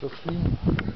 Tô filho.